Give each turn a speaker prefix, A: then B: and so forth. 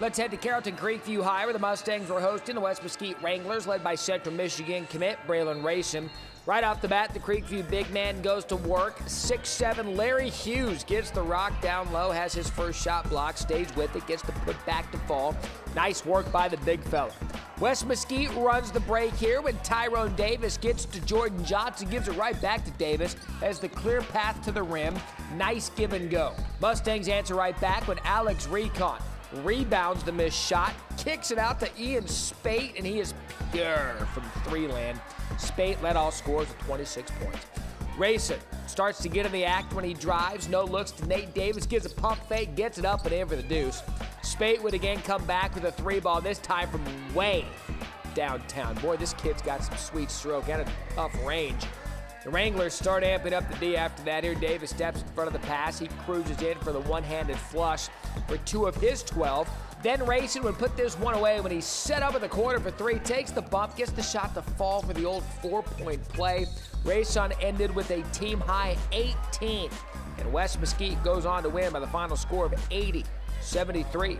A: Let's head to Carrollton Creekview High, where the Mustangs were hosting the West Mesquite Wranglers, led by Central Michigan commit Braylon Rayson. Right off the bat, the Creekview big man goes to work. Six-seven Larry Hughes gets the rock down low, has his first shot blocked, stays with it, gets the put back to fall. Nice work by the big fella. West Mesquite runs the break here when Tyrone Davis gets to Jordan Johnson, gives it right back to Davis as the clear path to the rim. Nice give and go. Mustangs answer right back when Alex Ricon rebounds the missed shot, kicks it out to Ian Spaight, and he is pure from three land. Spaight led all scores with 26 points. Rayson starts to get in the act when he drives. No looks to Nate Davis, gives a pump fake, gets it up and in for the deuce. Spaight would again come back with a three ball, this time from way downtown. Boy, this kid's got some sweet stroke and a tough range. The Wranglers start amping up the D after that. Here, Davis steps in front of the pass. He cruises in for the one-handed flush for two of his 12. Then Rayson would put this one away when he's set up in the corner for three, takes the bump, gets the shot to fall for the old four-point play. Rayson ended with a team high 18, and West Mesquite goes on to win by the final score of 80 73.